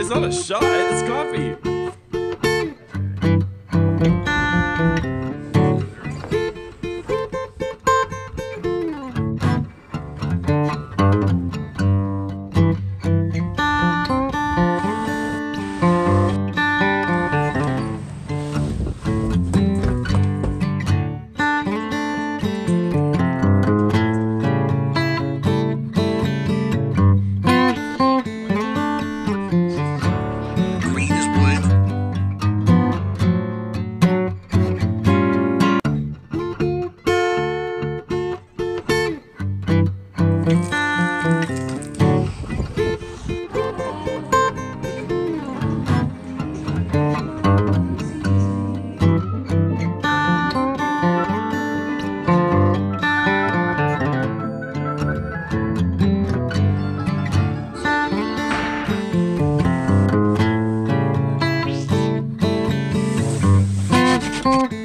it's not a shot, it's coffee. Bye.